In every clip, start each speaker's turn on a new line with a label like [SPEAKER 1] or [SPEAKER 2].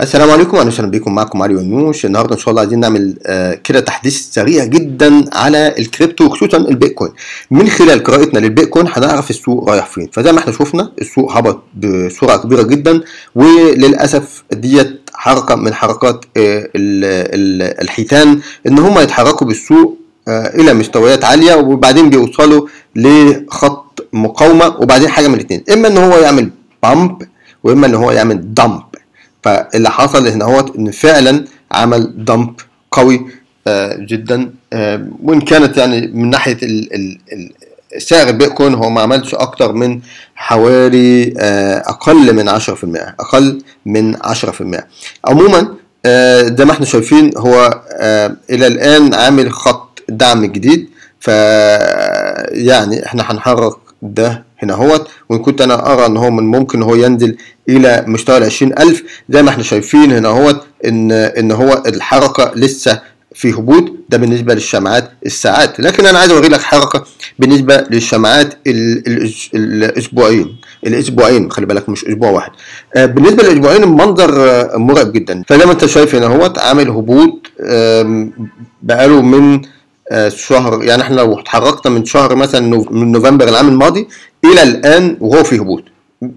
[SPEAKER 1] السلام عليكم أهلا وسهلا بكم معكم ماريو نوش النهارده إن شاء الله عايزين نعمل آه كده تحديث سريع جدا على الكريبتو وخصوصا البيتكوين. من خلال قراءتنا للبيتكوين هنعرف السوق رايح فين. فزي ما إحنا شفنا السوق هبط بسرعة كبيرة جدا وللأسف ديت حركة من حركات آه الحيتان إن هم يتحركوا بالسوق آه إلى مستويات عالية وبعدين بيوصلوا لخط مقاومة وبعدين حاجة من الاثنين إما إن هو يعمل بامب وإما إن هو يعمل دمب. فاللي حصل هنا هو إن فعلا عمل دمب قوي آه جدا آه وإن كانت يعني من ناحية سعر البيتكوين هو ما عملش أكتر من حوالي آه أقل من 10% أقل من 10% عموما زي ما إحنا شايفين هو إلى الآن عامل خط دعم جديد ف يعني إحنا هنحرك ده هنا هوت. وإن كنت أنا أرى إن هو من ممكن هو ينزل إلى مستوى ال 20000 زي ما إحنا شايفين هنا هوت إن إن هو الحركة لسه في هبوط. ده بالنسبة للشمعات الساعات. لكن أنا عايز اوري لك حركة بالنسبة للشمعات الأسبوعين. الأسبوعين خلي بالك مش أسبوع واحد. بالنسبة للأسبوعين المنظر مرعب جدا. فزي ما أنت شايف هنا هوت عامل هبوط بقاله من شهر يعني إحنا لو اتحركنا من شهر مثلا من نوفمبر العام الماضي إلى الآن وهو في هبوط.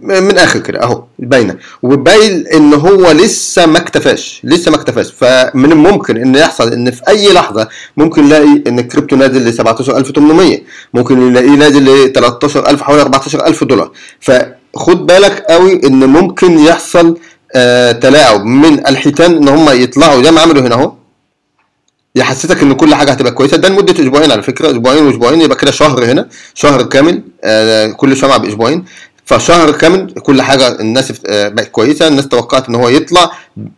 [SPEAKER 1] من آخر كده أهو باينة. وباين إن هو لسه ما اكتفاش لسه ما اكتفاش. فمن الممكن إن يحصل إن في أي لحظة ممكن نلاقي إن الكريبتو نازل ل 17800 ممكن نلاقيه نازل ل 13000 حوالي 14000 دولار. فخد بالك قوي إن ممكن يحصل آه تلاعب من الحيتان إن هم يطلعوا زي ما عملوا هنا أهو. يحسسك ان كل حاجة هتبقى كويسة. ده لمدة أسبوعين على فكرة. أسبوعين وأسبوعين يبقى كده شهر هنا. شهر كامل آه كل شمعة بأسبوعين. فشهر كامل كل حاجة الناس آه بقت كويسة. الناس توقعت إن هو يطلع.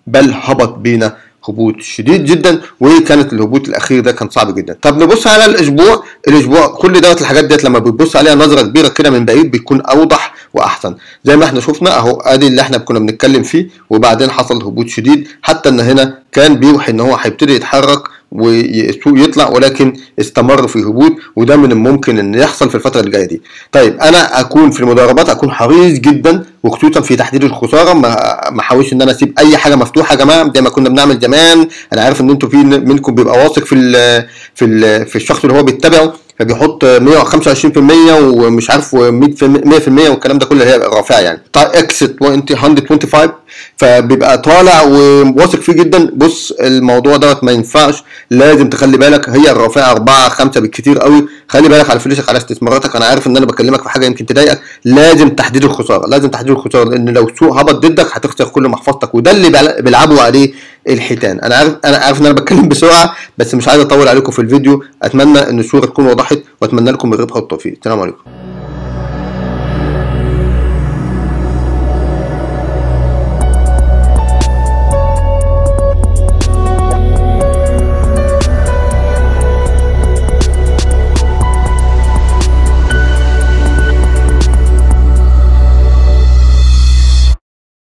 [SPEAKER 1] بل هبط بينا هبوط شديد جدا. وكانت الهبوط الأخير. ده كان صعب جدا. طب نبص على الأسبوع. الأسبوع كل دوت الحاجات ديت لما بتبص عليها نظرة كبيرة كده من بعيد بيكون أوضح وأحسن. زي ما إحنا شفنا أهو أدي اللي إحنا كنا بنتكلم فيه. وبعدين حصل هبوط شديد. حتى إن هنا كان بيوحي إن هو هيبتدي يتحرك. والسوق يطلع ولكن استمر في هبوط وده من الممكن إن يحصل في الفترة الجاية دي. طيب أنا أكون في المضاربات أكون حريص جدا وخصوصا في تحديد الخسارة ما أحاولش إن أنا أسيب أي حاجة مفتوحة يا جماعة زي ما كنا بنعمل زمان. أنا عارف إن أنتوا في منكم بيبقى واثق في ال في ال في الشخص اللي هو بيتبعه. فبيحط 125% ومش عارف 100% والكلام ده كله اللي هي الرافعه يعني. اكست 125 فبيبقى طالع وواثق فيه جدا. بص الموضوع دوت ما ينفعش. لازم تخلي بالك هي الرافعه 4 5 بالكتير قوي. خلي بالك على فلوسك على استثماراتك. أنا عارف إن أنا بكلمك في حاجة يمكن تضايقك. لازم تحديد الخسارة لازم تحديد الخسارة. لأن لو السوق هبط ضدك هتخسر كل محفظتك. وده اللي بيلعبوا عليه الحيتان. أنا عارف أنا عارف إن أنا بتكلم بسرعة بس مش عايز أطول عليكم في الفيديو. أتمنى إن الصورة تكون وضحت وأتمنى لكم الربح والتوفيق. السلام عليكم.